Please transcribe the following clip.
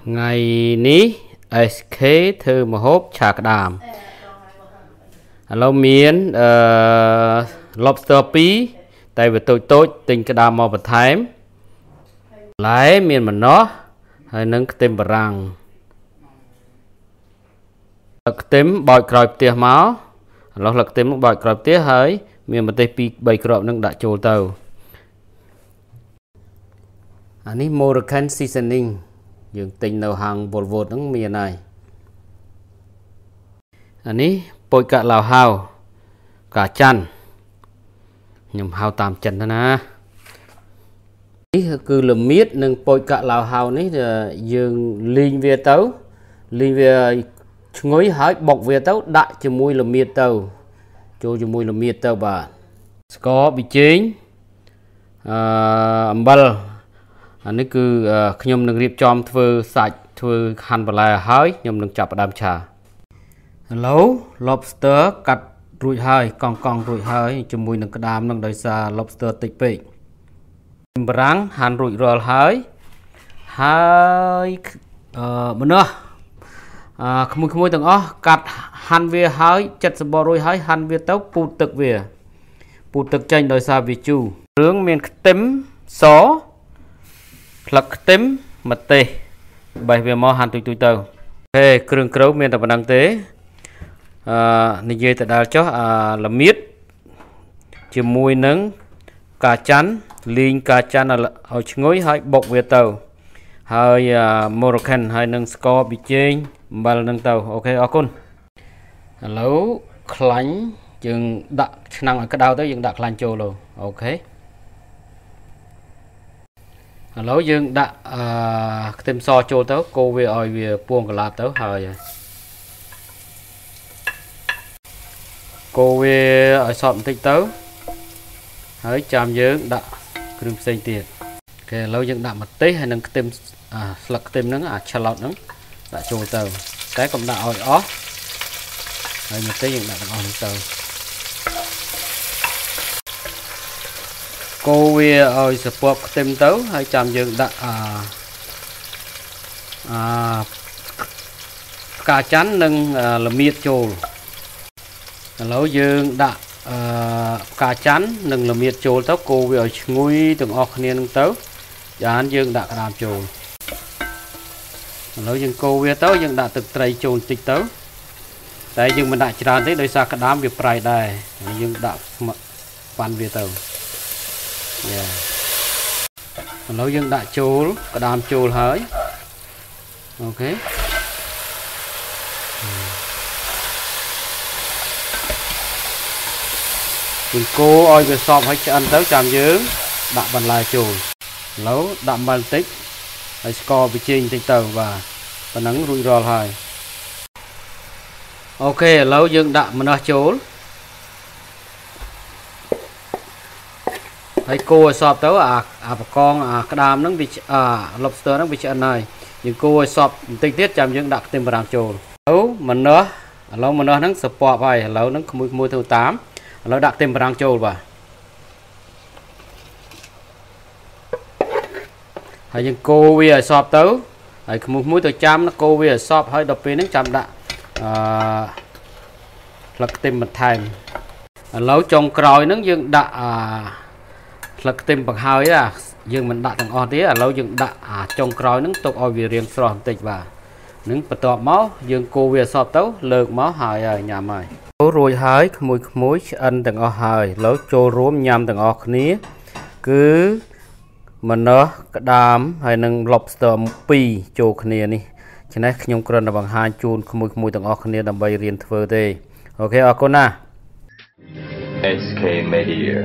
ថ្ងៃនេះ SK ធ្វើម្ហូបឆាក្តាមឥឡូវមានអឺ lobster 2តែវាតូចតូចទិញក្តាមមកបន្ថែមបន្លែមានម្នាស់ហើយនឹងខ្ទឹមបារាំងលឹកខ្ទឹមបោចក្រោយផ្ទះមកឥឡូវលឹកខ្ទឹមបោចក្រោយផ្ទះហើយ មានម្ទេស2 3គ្រាប់នឹងដាក់ចូលទៅអានេះ Moroccan seasoning យើងទិញនៅហាង Volvo ហ្នឹងមានហើយអានេះពោចកាក់ឡាវហៅកាច័ន្ទខ្ញុំហៅតាមចិនទៅណានេះគឺលមៀតនិងពោចកាក់ឡាវហៅនេះយើងលីងវាទៅលីងវាឈ្ងុយហើយបុកវាទៅ ដាក់ជាមួយលមៀតទៅ ចូលជាមួយលមៀតទៅបាទស្ករប៊ីចេងអឺអំបិល អានេះគឺខ្ញុំនឹងរៀបចំធ្វើសាច់ធ្វើហាន់បន្លែហើយខ្ញុំនឹងចាប់ផ្ដើមឆាឥឡូវ lobster កាត់រួចហើយកង់កង់រួចហើយជាមួយនឹងក្តាមនឹងដោយសារ lobster តិចពេកបារាំងហាន់រួចរាល់ហើយហើយអឺម្នាស់អឺក្មួយៗទាំងអស់កាត់ហាន់វាហើយចិត្តសម្បករួចហើយហាន់វាទៅពូតទឹកវាពូតទឹកចេញដោយសារវាជូររឿងមានខ្ទឹមស ស្លឹកខ្ទឹមម្ទេសបេះវាមកហាន់ទុយទុយទៅហេគ្រឿងក្រូវមានតែប៉ុណ្្នឹងទេអឺនិយាយទៅដល់ចុះអាល្មៀតជាមួយនឹងកាច័ន្ទលីងកាច័ន្ទឲ្យឈ្ងុយហើយបុកវាទៅហើយ Moroccan ហើយនឹងស្ករប៊ីចេងអំបិលនឹងទៅអូខេអរគុណឥឡូវខ្លាញ់យើងដាក់ឆ្នាំងឲ្យក្តៅទៅយើងដាក់ខ្លាញ់ចូលអូខេ ឥឡូវយើងដាក់អឺខ្ទឹមសចូលទៅកូរវាឲ្យវាពួងកន្លាតទៅហើយកូរវាឲ្យសព្វបន្តិចទៅហើយចាំយើងដាក់គ្រឿងផ្សេងទៀតអូខេឥឡូវយើងដាក់ម្ទេសហើយនឹងខ្ទឹមអាស្លឹកខ្ទឹមហ្នឹងអាឆឡោតហ្នឹងដាក់ចូលទៅតែកុំដាក់ឲ្យអស់ហើយម្ទេសយើងដាក់ទាំងអស់ហ្នឹងទៅ កូរវាឲ្យសពប់ខ្ទឹមទៅហើយចាំយើងដាក់អាអាផ្កាច័ន្ទនិងល្មៀតចូលឥឡូវយើងដាក់អឺផ្កាច័ន្ទនិងល្មៀតចូលទៅកូរវាឲ្យឈ្ងុយទាំងអស់គ្នានឹងទៅយ៉ាងយើងដាក់ក្តាមចូលឥឡូវយើងកូរវាទៅយើងដាក់ទឹកត្រីចូលបន្តិចទៅតែយើងមិនដាក់ច្រើនទេដោយសារក្តាមវាប្រៃដែរយើងដាក់ប៉ាន់វាទៅ យ៉ាឥឡូវយើងដាក់ចូលក្តាមចូលហើយអូខេយើងកូរឲ្យវាសប់ឲ្យឆ្អិនទៅចាំយើងដាក់បន្លែចូលឥឡូវដាក់អំបិលបន្តិចហើយស្ករវិជែងបន្តិចទៅបាទប៉ណ្ណឹងរួចរាល់ហើយអូខេឥឡូវយើងដាក់ម្នាស់ចូល ហើយកូរឲ្យសពទៅអាអាបកងអាក្តាមហ្នឹងវាអា lobster ហ្នឹងវាឆ្អិនហើយយើងកូរឲ្យសពបន្តិចទៀតចាំយើងដាក់ខ្ទឹមបារាំងចូលឥឡូវម្នាស់ឥឡូវម្នាស់ហ្នឹងសពប់ហើយឥឡូវហ្នឹងក្មួយក្មួយធ្វើតាមឥឡូវដាក់ខ្ទឹមបារាំងចូលបាទហើយយើងកូរវាឲ្យសពទៅហើយក្មួយក្មួយទៅចាំកូរវាឲ្យសពហើយដល់ពេលហ្នឹងចាំដាក់អឺផ្លឹកខ្ទឹមបន្ថែមឥឡូវចុងក្រោយហ្នឹងយើងដាក់អា ស្លឹកខ្ទឹមបង្ហើយអាយើងមិនដាក់ទាំងអស់ទេឥឡូវយើងដាក់អាចុងក្រោយហ្នឹងទុកឲ្យវារៀងស្រស់បន្តិចបាទនឹងបន្ទាប់មកយើងកូរវាសពទៅលើកមកហើយហើយញ៉ាំហើយចូលរួចហើយក្មួយក្មួយឆ្អិនទាំងអស់ហើយឥឡូវចូលរួមញ៉ាំទាំងអស់គ្នាគឺម្នាស់ក្តាមហើយនិង lobster 2ចូលគ្នានេះฉะนั้นខ្ញុំគ្រាន់តែបង្ហាញជូនក្មួយក្មួយទាំងអស់គ្នាដើម្បីរៀនធ្វើទេអូខេអរគុណណា SK Media